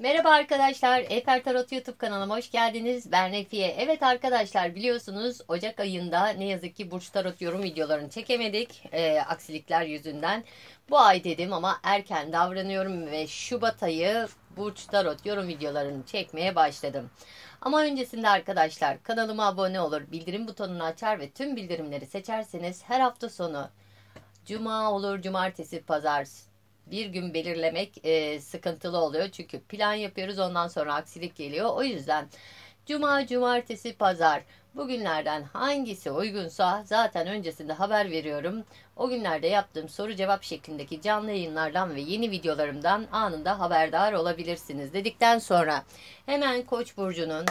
Merhaba arkadaşlar, Efer Tarot YouTube kanalıma hoş geldiniz. Ben Refiye. Evet arkadaşlar biliyorsunuz Ocak ayında ne yazık ki Burç Tarot yorum videolarını çekemedik. E, aksilikler yüzünden. Bu ay dedim ama erken davranıyorum ve Şubat ayı Burç Tarot yorum videolarını çekmeye başladım. Ama öncesinde arkadaşlar kanalıma abone olur, bildirim butonunu açar ve tüm bildirimleri seçerseniz her hafta sonu Cuma olur, cumartesi, pazar bir gün belirlemek e, sıkıntılı oluyor. Çünkü plan yapıyoruz ondan sonra aksilik geliyor. O yüzden cuma, cumartesi, pazar bu günlerden hangisi uygunsa zaten öncesinde haber veriyorum. O günlerde yaptığım soru cevap şeklindeki canlı yayınlardan ve yeni videolarımdan anında haberdar olabilirsiniz dedikten sonra hemen Koç burcunun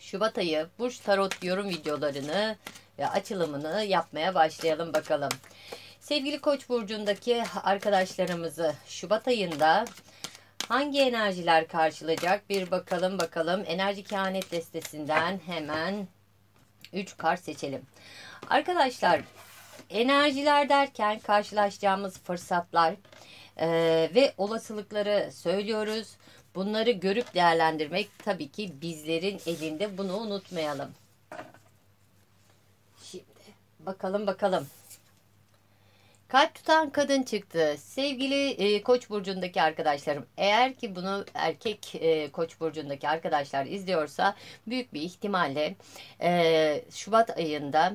Şubat ayı burç tarot yorum videolarını ve açılımını yapmaya başlayalım bakalım. Sevgili Koç burcundaki arkadaşlarımızı Şubat ayında hangi enerjiler karşılayacak bir bakalım bakalım. Enerji kehanet destesinden hemen 3 kart seçelim. Arkadaşlar enerjiler derken karşılaşacağımız fırsatlar e, ve olasılıkları söylüyoruz. Bunları görüp değerlendirmek tabii ki bizlerin elinde. Bunu unutmayalım. Şimdi bakalım bakalım. Kalp tutan kadın çıktı. Sevgili e, Koç burcundaki arkadaşlarım, eğer ki bunu erkek e, Koç burcundaki arkadaşlar izliyorsa büyük bir ihtimalle e, Şubat ayında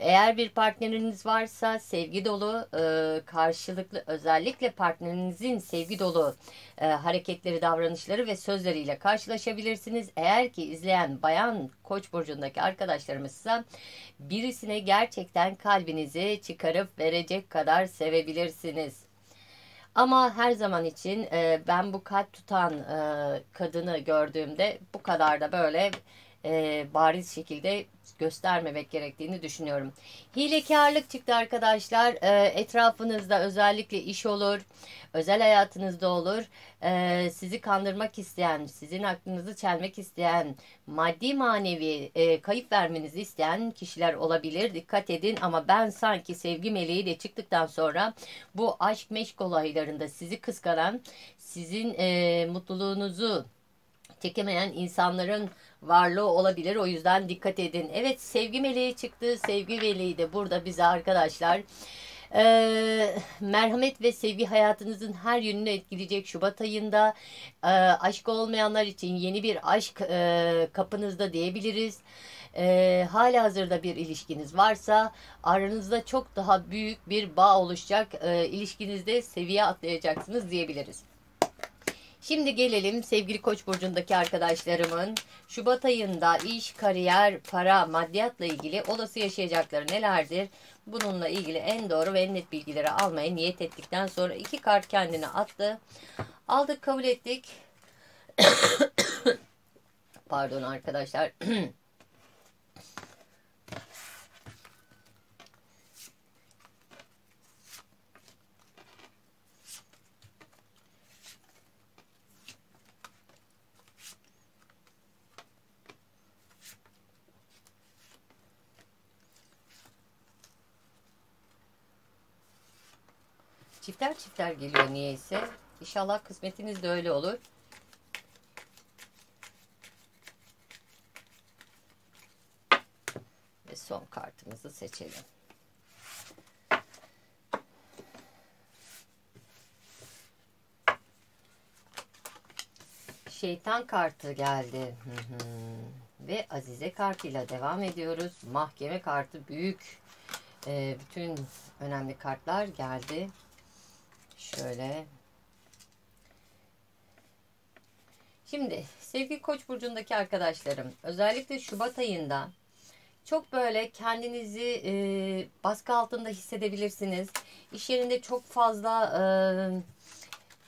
eğer bir partneriniz varsa sevgi dolu, e, karşılıklı özellikle partnerinizin sevgi dolu e, hareketleri, davranışları ve sözleriyle karşılaşabilirsiniz. Eğer ki izleyen bayan koç burcundaki arkadaşlarımızsa birisine gerçekten kalbinizi çıkarıp verecek kadar sevebilirsiniz. Ama her zaman için e, ben bu kalp tutan e, kadını gördüğümde bu kadar da böyle e, bariz şekilde göstermemek gerektiğini düşünüyorum. Hilekarlık çıktı arkadaşlar. E, etrafınızda özellikle iş olur, özel hayatınızda olur. E, sizi kandırmak isteyen, sizin aklınızı çelmek isteyen, maddi manevi e, kayıp vermenizi isteyen kişiler olabilir. Dikkat edin ama ben sanki sevgi meleği de çıktıktan sonra bu aşk meşk olaylarında sizi kıskanan, sizin e, mutluluğunuzu çekemeyen insanların varlığı olabilir. O yüzden dikkat edin. Evet sevgi meleği çıktı. Sevgi meleği de burada bize arkadaşlar. Ee, merhamet ve sevgi hayatınızın her yönünü etkileyecek Şubat ayında. Ee, aşk olmayanlar için yeni bir aşk e, kapınızda diyebiliriz. Ee, hala hazırda bir ilişkiniz varsa aranızda çok daha büyük bir bağ oluşacak. Ee, ilişkinizde seviye atlayacaksınız diyebiliriz. Şimdi gelelim sevgili Koç burcundaki arkadaşlarımın Şubat ayında iş, kariyer, para, maddiyatla ilgili olası yaşayacakları nelerdir? Bununla ilgili en doğru ve en net bilgileri almaya niyet ettikten sonra iki kart kendine attı. Aldık kabul ettik. Pardon arkadaşlar. Çifter çifter geliyor niyeyse. İnşallah kısmetiniz de öyle olur. Ve son kartımızı seçelim. Şeytan kartı geldi. Ve Azize kartıyla devam ediyoruz. Mahkeme kartı büyük. Ee, bütün önemli kartlar geldi. Şöyle. Şimdi sevgili Koç burcundaki arkadaşlarım özellikle Şubat ayında çok böyle kendinizi e, baskı altında hissedebilirsiniz. İş yerinde çok fazla e,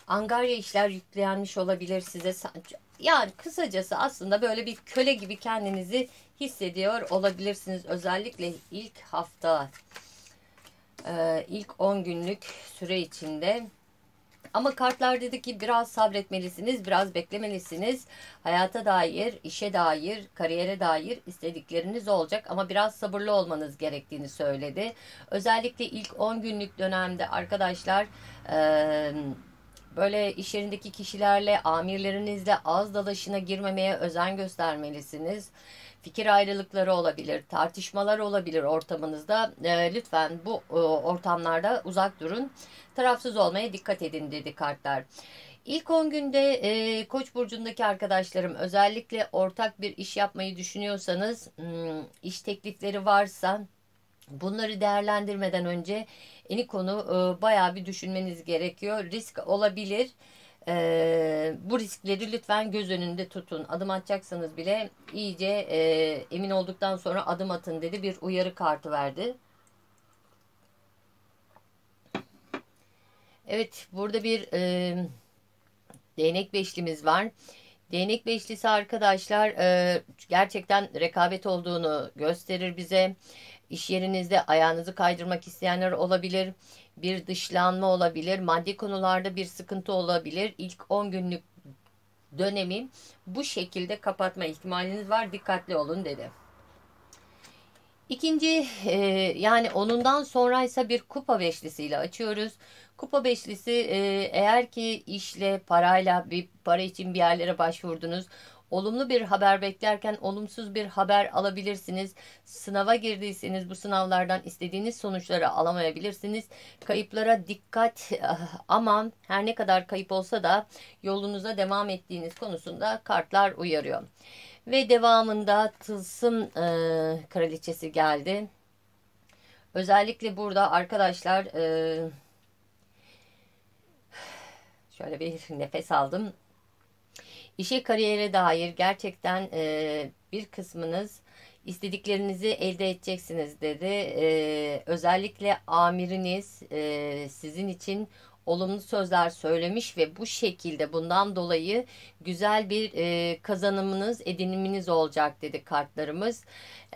angarya işler yüklenmiş olabilir size. Yani kısacası aslında böyle bir köle gibi kendinizi hissediyor olabilirsiniz. Özellikle ilk hafta e, ilk 10 günlük süre içinde. Ama kartlar dedi ki biraz sabretmelisiniz, biraz beklemelisiniz. Hayata dair, işe dair, kariyere dair istedikleriniz olacak ama biraz sabırlı olmanız gerektiğini söyledi. Özellikle ilk 10 günlük dönemde arkadaşlar e, böyle iş yerindeki kişilerle, amirlerinizle az dalaşına girmemeye özen göstermelisiniz. Fikir ayrılıkları olabilir, tartışmalar olabilir ortamınızda. E, lütfen bu e, ortamlarda uzak durun. Tarafsız olmaya dikkat edin dedi kartlar. İlk 10 günde e, Koç burcundaki arkadaşlarım özellikle ortak bir iş yapmayı düşünüyorsanız, hmm, iş teklifleri varsa bunları değerlendirmeden önce eni konu e, bayağı bir düşünmeniz gerekiyor. Risk olabilir. E, bu riskleri lütfen göz önünde tutun. Adım atacaksanız bile iyice e, emin olduktan sonra adım atın dedi. Bir uyarı kartı verdi. Evet burada bir e, değnek beşlimiz var. Değnek beşlisi arkadaşlar e, gerçekten rekabet olduğunu gösterir bize. İş yerinizde ayağınızı kaydırmak isteyenler olabilir. Bir dışlanma olabilir. Maddi konularda bir sıkıntı olabilir. İlk 10 günlük dönemi bu şekilde kapatma ihtimaliniz var. Dikkatli olun dedi. İkinci e, yani onundan sonraysa bir kupa beşlisiyle açıyoruz. Kupa beşlisi e, eğer ki işle, parayla, bir para için bir yerlere başvurdunuz. Olumlu bir haber beklerken olumsuz bir haber alabilirsiniz. Sınava girdiyseniz bu sınavlardan istediğiniz sonuçları alamayabilirsiniz. Kayıplara dikkat aman her ne kadar kayıp olsa da yolunuza devam ettiğiniz konusunda kartlar uyarıyor. Ve devamında tılsım e, kraliçesi geldi. Özellikle burada arkadaşlar e, şöyle bir nefes aldım. İşe kariyere dair gerçekten e, bir kısmınız istediklerinizi elde edeceksiniz dedi. E, özellikle amiriniz e, sizin için olumlu sözler söylemiş ve bu şekilde bundan dolayı güzel bir e, kazanımınız, ediniminiz olacak dedi kartlarımız.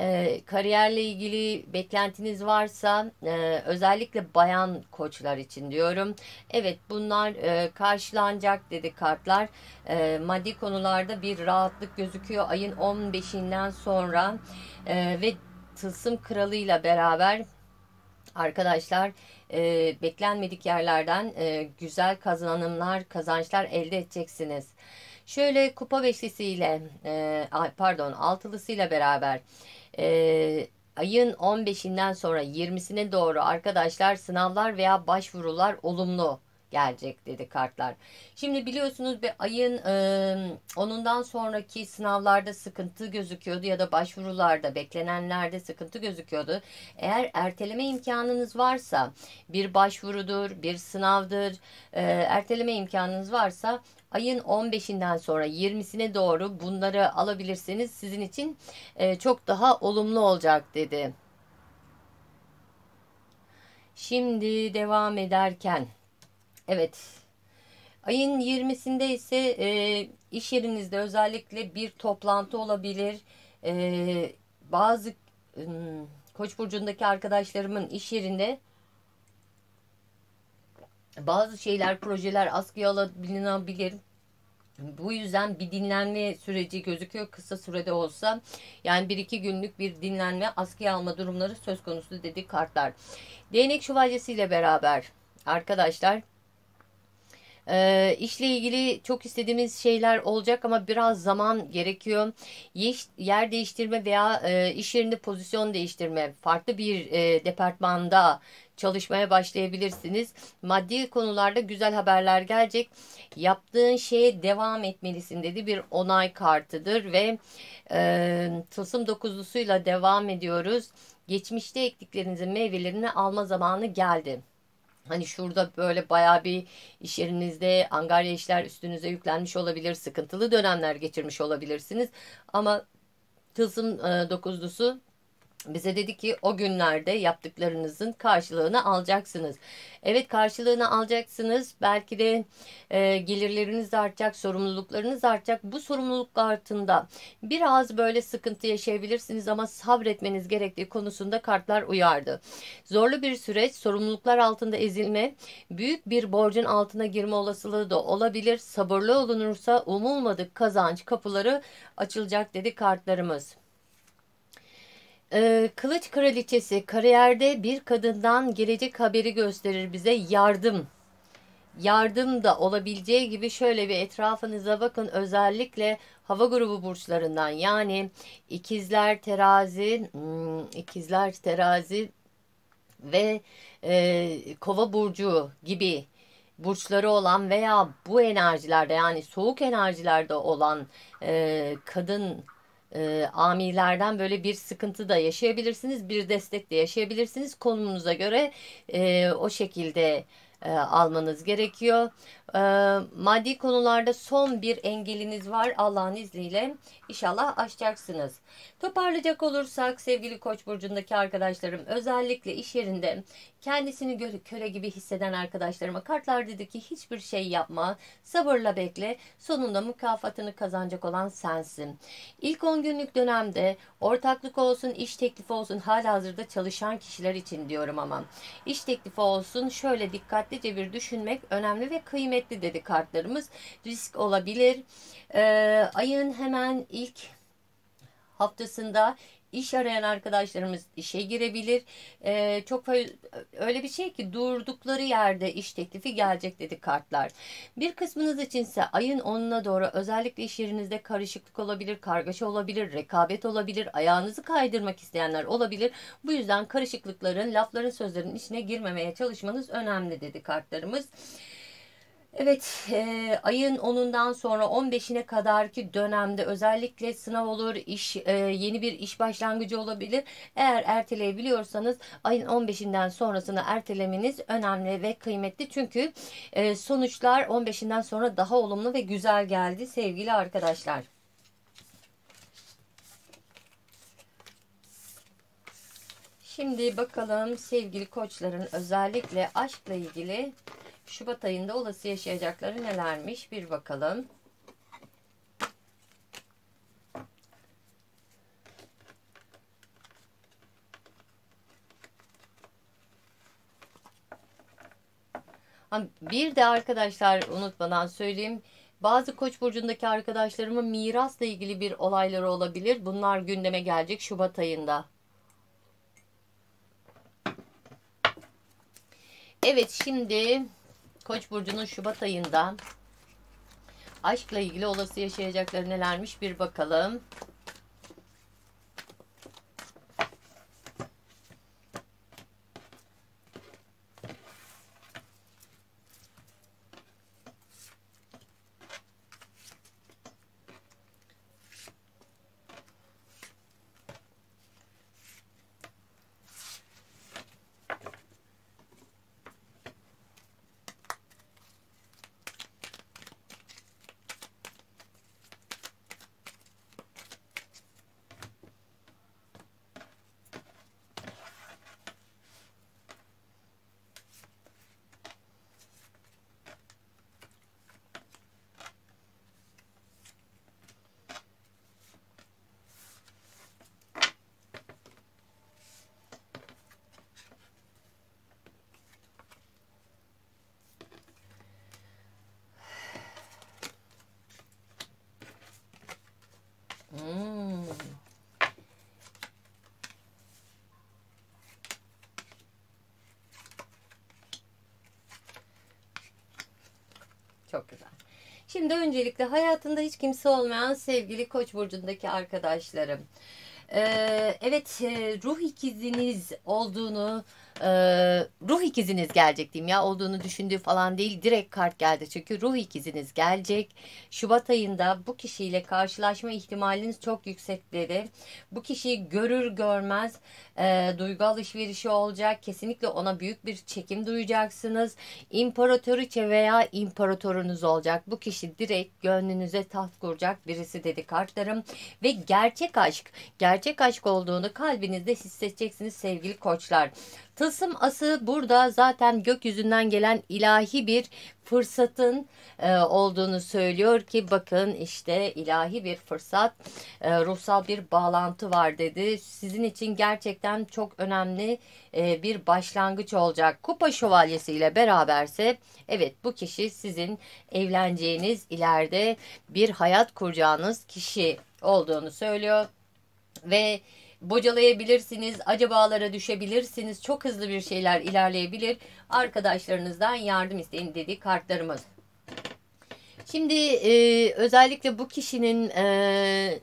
E, kariyerle ilgili beklentiniz varsa e, özellikle bayan koçlar için diyorum. Evet bunlar e, karşılanacak dedi kartlar. E, maddi konularda bir rahatlık gözüküyor ayın 15'inden sonra e, ve tılsım kralıyla beraber arkadaşlar e, beklenmedik yerlerden e, güzel kazanımlar, kazançlar elde edeceksiniz. Şöyle kupa beşlisiyle, e, pardon altılısıyla beraber e, ayın 15'inden sonra 20'sine doğru arkadaşlar sınavlar veya başvurular olumlu gelecek dedi kartlar. Şimdi biliyorsunuz bir ayın e, onundan sonraki sınavlarda sıkıntı gözüküyordu ya da başvurularda beklenenlerde sıkıntı gözüküyordu. Eğer erteleme imkanınız varsa bir başvurudur, bir sınavdır, e, erteleme imkanınız varsa ayın 15'inden sonra 20'sine doğru bunları alabilirseniz sizin için e, çok daha olumlu olacak dedi. Şimdi devam ederken Evet. Ayın 20'sinde ise e, iş yerinizde özellikle bir toplantı olabilir. E, bazı e, Koç burcundaki arkadaşlarımın iş yerinde bazı şeyler, projeler askıya alınabilir. Bu yüzden bir dinlenme süreci gözüküyor kısa sürede olsa. Yani bir iki günlük bir dinlenme, askıya alma durumları söz konusu dedi kartlar. Değnek şövalyesiyle beraber arkadaşlar e, işle ilgili çok istediğimiz şeyler olacak ama biraz zaman gerekiyor. Yer değiştirme veya e, iş yerinde pozisyon değiştirme, farklı bir e, departmanda çalışmaya başlayabilirsiniz. Maddi konularda güzel haberler gelecek. Yaptığın şeye devam etmelisin dedi bir onay kartıdır ve e, tılsım dokuzlusuyla devam ediyoruz. Geçmişte ektiklerinizin meyvelerini alma zamanı geldi. Hani şurada böyle baya bir iş yerinizde angarya işler üstünüze yüklenmiş olabilir. Sıkıntılı dönemler geçirmiş olabilirsiniz. Ama tılsım e, dokuzlusu bize dedi ki o günlerde yaptıklarınızın karşılığını alacaksınız. Evet karşılığını alacaksınız. Belki de e, gelirleriniz artacak, sorumluluklarınız artacak. Bu sorumluluk altında biraz böyle sıkıntı yaşayabilirsiniz ama sabretmeniz gerektiği konusunda kartlar uyardı. Zorlu bir süreç, sorumluluklar altında ezilme, büyük bir borcun altına girme olasılığı da olabilir. Sabırlı olunursa umulmadık kazanç kapıları açılacak dedi kartlarımız. Ee, Kılıç Kraliçesi kariyerde bir kadından gelecek haberi gösterir bize yardım. Yardım da olabileceği gibi şöyle bir etrafınıza bakın özellikle hava grubu burçlarından. Yani ikizler terazi hmm, ikizler terazi ve e, kova burcu gibi burçları olan veya bu enerjilerde yani soğuk enerjilerde olan e, kadın e, amirlerden böyle bir sıkıntı da yaşayabilirsiniz. Bir destek de yaşayabilirsiniz. Konumunuza göre e, o şekilde e, almanız gerekiyor. E, maddi konularda son bir engeliniz var Allah'ın izniyle. İnşallah aşacaksınız. Toparlayacak olursak sevgili Koç burcundaki arkadaşlarım özellikle iş yerinde kendisini köle gibi hisseden arkadaşlarıma kartlar dedi ki hiçbir şey yapma, sabırla bekle, sonunda mükafatını kazanacak olan sensin. İlk 10 günlük dönemde ortaklık olsun, iş teklifi olsun, hala hazırda çalışan kişiler için diyorum ama iş teklifi olsun şöyle dikkatlice bir düşünmek önemli ve kıymetli dedi kartlarımız. Risk olabilir. Ee, ayın hemen ilk haftasında iş arayan arkadaşlarımız işe girebilir. Ee, çok öyle bir şey ki durdukları yerde iş teklifi gelecek dedi kartlar. Bir kısmınız içinse ayın 10'una doğru özellikle iş yerinizde karışıklık olabilir, kargaşa olabilir, rekabet olabilir, ayağınızı kaydırmak isteyenler olabilir. Bu yüzden karışıklıkların, lafların, sözlerin içine girmemeye çalışmanız önemli dedi kartlarımız. Evet, e, ayın 10'undan sonra 15'ine kadarki dönemde özellikle sınav olur, iş e, yeni bir iş başlangıcı olabilir. Eğer erteleyebiliyorsanız ayın 15'inden sonrasını ertelemeniz önemli ve kıymetli. Çünkü e, sonuçlar 15'inden sonra daha olumlu ve güzel geldi sevgili arkadaşlar. Şimdi bakalım sevgili koçların özellikle aşkla ilgili Şubat ayında olası yaşayacakları nelermiş bir bakalım. Bir de arkadaşlar unutmadan söyleyeyim. Bazı koç burcundaki arkadaşlarımın mirasla ilgili bir olayları olabilir. Bunlar gündeme gelecek Şubat ayında. Evet şimdi Koç burcunun Şubat ayında aşkla ilgili olası yaşayacakları nelermiş bir bakalım. Çok güzel. Şimdi öncelikle hayatında hiç kimse olmayan sevgili Koç burcundaki arkadaşlarım. Ee, evet e, ruh ikiziniz olduğunu e, ruh ikiziniz gelecek diyeyim ya olduğunu düşündüğü falan değil direkt kart geldi. Çünkü ruh ikiziniz gelecek. Şubat ayında bu kişiyle karşılaşma ihtimaliniz çok yüksek dedi. Bu kişiyi görür görmez e, duygu alışverişi olacak. Kesinlikle ona büyük bir çekim duyacaksınız. İmparatoriçe veya imparatorunuz olacak. Bu kişi direkt gönlünüze taht kuracak birisi dedi kartlarım. Ve gerçek aşk gerçek aşk olduğunu kalbinizde hissedeceksiniz sevgili koçlar Tılsım ası burada zaten gökyüzünden gelen ilahi bir fırsatın e, olduğunu söylüyor ki bakın işte ilahi bir fırsat, e, ruhsal bir bağlantı var dedi. Sizin için gerçekten çok önemli e, bir başlangıç olacak. Kupa şövalyesi ile beraberse evet bu kişi sizin evleneceğiniz ileride bir hayat kuracağınız kişi olduğunu söylüyor ve bocalayabilirsiniz, acabalara düşebilirsiniz. Çok hızlı bir şeyler ilerleyebilir. Arkadaşlarınızdan yardım isteyin dedi kartlarımız. Şimdi e, özellikle bu kişinin e,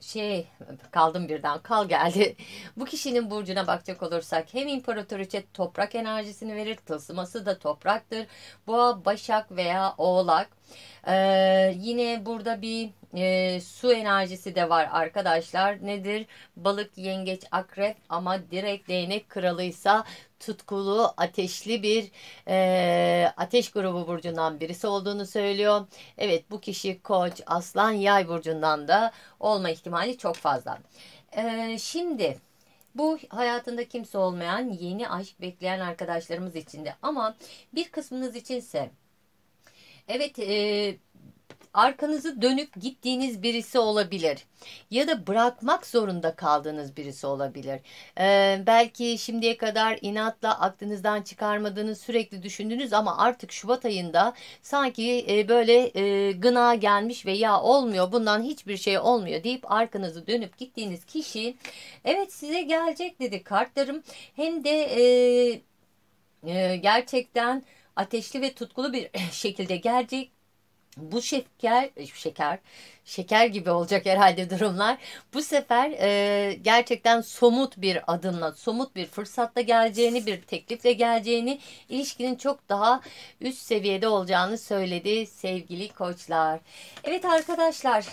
şey kaldım birden kal geldi. Bu kişinin burcuna bakacak olursak hem imparatoriçe toprak enerjisini verir. Tılsıması da topraktır. Boğa, Başak veya Oğlak. Ee, yine burada bir e, su enerjisi de var arkadaşlar. Nedir? Balık, yengeç, akrep ama direkt değnek kralıysa tutkulu, ateşli bir e, ateş grubu burcundan birisi olduğunu söylüyor. Evet bu kişi koç, aslan, yay burcundan da olma ihtimali çok fazla. E, şimdi bu hayatında kimse olmayan yeni aşk bekleyen arkadaşlarımız için de ama bir kısmınız içinse evet e, arkanızı dönüp gittiğiniz birisi olabilir. Ya da bırakmak zorunda kaldığınız birisi olabilir. Ee, belki şimdiye kadar inatla aklınızdan çıkarmadığınız sürekli düşündünüz ama artık Şubat ayında sanki e, böyle e, gına gelmiş ve ya olmuyor bundan hiçbir şey olmuyor deyip arkanızı dönüp gittiğiniz kişi evet size gelecek dedi kartlarım. Hem de e, e, gerçekten ateşli ve tutkulu bir şekilde gelecek bu şeker şeker şeker gibi olacak herhalde durumlar. Bu sefer e, gerçekten somut bir adımla, somut bir fırsatla geleceğini, bir teklifle geleceğini, ilişkinin çok daha üst seviyede olacağını söyledi sevgili koçlar. Evet arkadaşlar,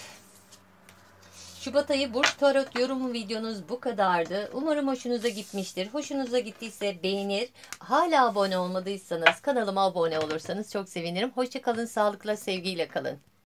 Şubat ayı Burç Tarot yorumu videonuz bu kadardı. Umarım hoşunuza gitmiştir. Hoşunuza gittiyse beğenir. Hala abone olmadıysanız kanalıma abone olursanız çok sevinirim. Hoşçakalın, sağlıkla, sevgiyle kalın.